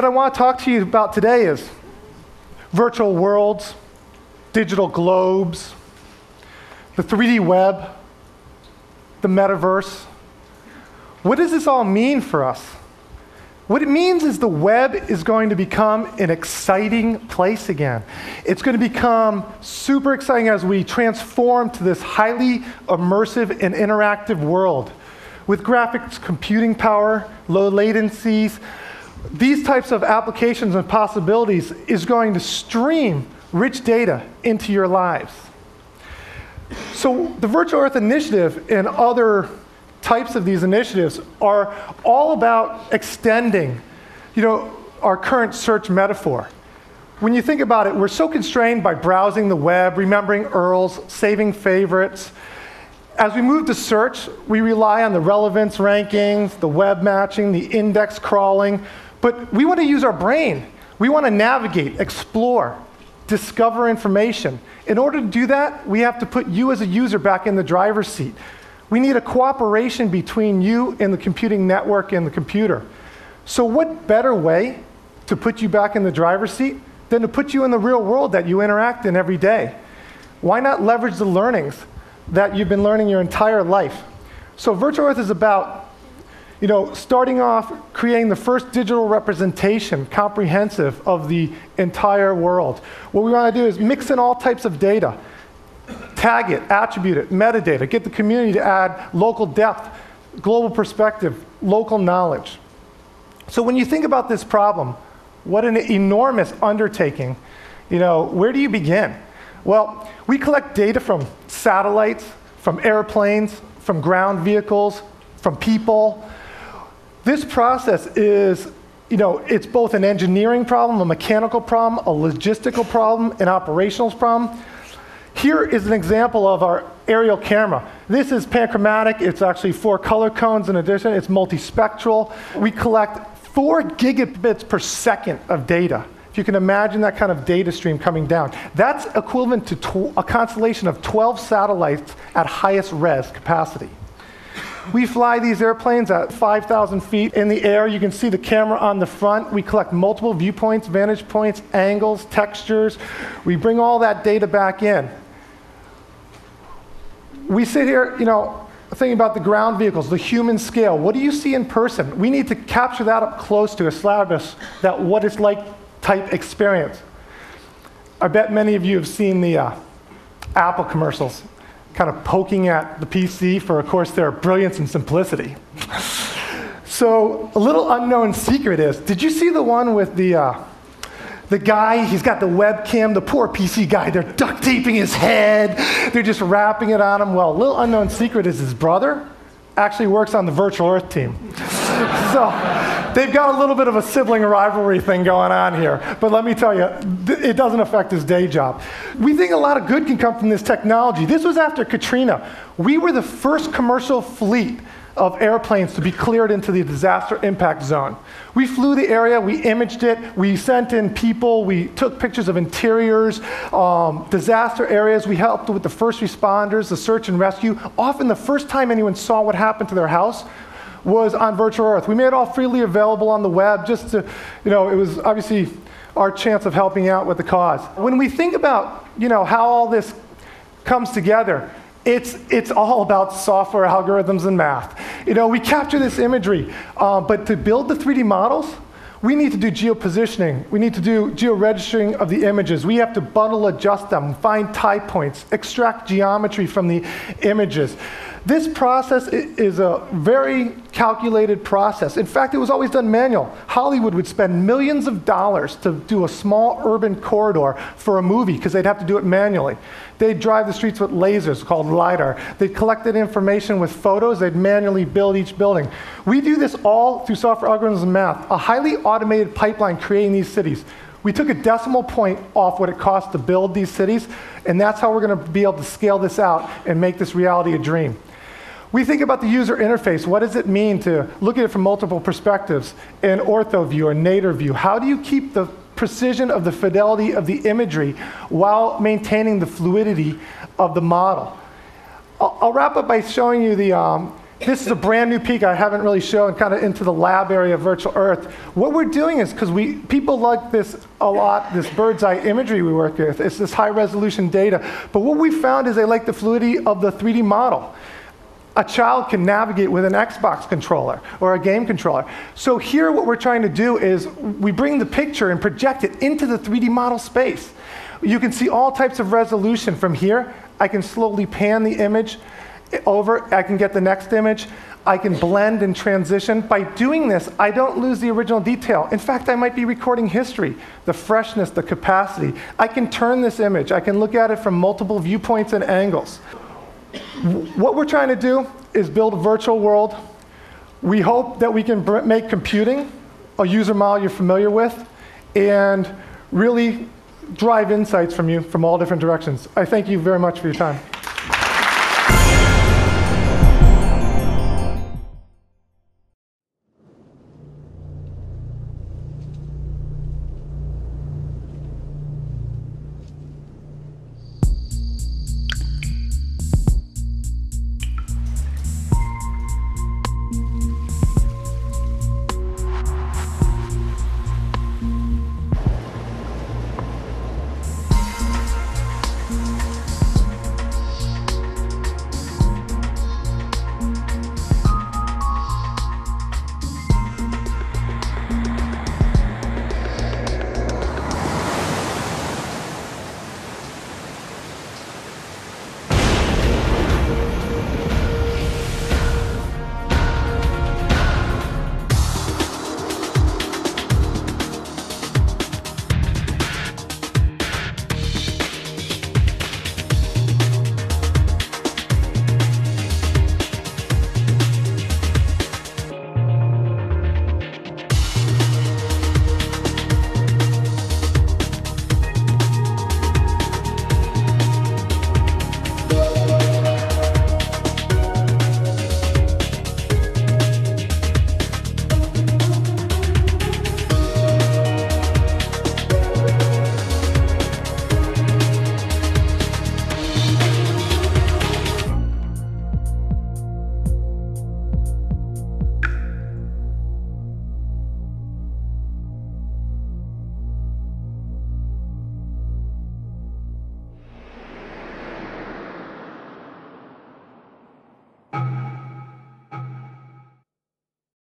What I want to talk to you about today is virtual worlds, digital globes, the 3D web, the metaverse. What does this all mean for us? What it means is the web is going to become an exciting place again. It's going to become super exciting as we transform to this highly immersive and interactive world with graphics computing power, low latencies. These types of applications and possibilities is going to stream rich data into your lives. So the Virtual Earth Initiative and other types of these initiatives are all about extending, you know, our current search metaphor. When you think about it, we're so constrained by browsing the web, remembering URLs, saving favorites. As we move to search, we rely on the relevance rankings, the web matching, the index crawling, but we want to use our brain. We want to navigate, explore, discover information. In order to do that, we have to put you as a user back in the driver's seat. We need a cooperation between you and the computing network and the computer. So, what better way to put you back in the driver's seat than to put you in the real world that you interact in every day? Why not leverage the learnings that you've been learning your entire life? So, Virtual Earth is about you know, starting off creating the first digital representation, comprehensive of the entire world. What we want to do is mix in all types of data tag it, attribute it, metadata, get the community to add local depth, global perspective, local knowledge. So when you think about this problem, what an enormous undertaking. You know, where do you begin? Well, we collect data from satellites, from airplanes, from ground vehicles, from people. This process is, you know, it's both an engineering problem, a mechanical problem, a logistical problem, an operational problem. Here is an example of our aerial camera. This is panchromatic. It's actually four color cones in addition. It's multispectral. We collect four gigabits per second of data. If you can imagine that kind of data stream coming down, that's equivalent to a constellation of 12 satellites at highest res capacity. We fly these airplanes at 5,000 feet in the air. You can see the camera on the front. We collect multiple viewpoints, vantage points, angles, textures. We bring all that data back in. We sit here, you know, thinking about the ground vehicles, the human scale. What do you see in person? We need to capture that up close to establish that what it's like type experience. I bet many of you have seen the uh, Apple commercials kind of poking at the PC for, of course, their brilliance and simplicity. so, a little unknown secret is did you see the one with the, uh, the guy? He's got the webcam, the poor PC guy. They're duct taping his head, they're just wrapping it on him. Well, little unknown secret is his brother actually works on the virtual Earth team. So, they've got a little bit of a sibling rivalry thing going on here. But let me tell you, it doesn't affect his day job. We think a lot of good can come from this technology. This was after Katrina. We were the first commercial fleet of airplanes to be cleared into the disaster impact zone. We flew the area, we imaged it, we sent in people, we took pictures of interiors, um, disaster areas, we helped with the first responders, the search and rescue. Often the first time anyone saw what happened to their house was on virtual earth. We made it all freely available on the web just to, you know, it was obviously our chance of helping out with the cause. When we think about, you know, how all this comes together, it's, it's all about software algorithms and math. You know, we capture this imagery, uh, but to build the 3D models, we need to do geopositioning. We need to do georegistering of the images. We have to bundle adjust them, find tie points, extract geometry from the images. This process is a very calculated process. In fact, it was always done manual. Hollywood would spend millions of dollars to do a small urban corridor for a movie because they'd have to do it manually. They'd drive the streets with lasers called LIDAR. They'd collect that information with photos. They'd manually build each building. We do this all through software algorithms and math, a highly automated pipeline creating these cities. We took a decimal point off what it costs to build these cities, and that's how we're going to be able to scale this out and make this reality a dream. We think about the user interface. What does it mean to look at it from multiple perspectives? An ortho view or nadir view. How do you keep the precision of the fidelity of the imagery while maintaining the fluidity of the model? I'll, I'll wrap up by showing you the, um, this is a brand new peek I haven't really shown, kind of into the lab area of Virtual Earth. What we're doing is, because we people like this a lot, this bird's eye imagery we work with, it's this high resolution data. But what we found is they like the fluidity of the 3D model. A child can navigate with an Xbox controller or a game controller. So here what we're trying to do is we bring the picture and project it into the 3D model space. You can see all types of resolution from here. I can slowly pan the image over, I can get the next image. I can blend and transition. By doing this, I don't lose the original detail. In fact, I might be recording history, the freshness, the capacity. I can turn this image. I can look at it from multiple viewpoints and angles. What we're trying to do is build a virtual world. We hope that we can make computing a user model you're familiar with and really drive insights from you from all different directions. I thank you very much for your time.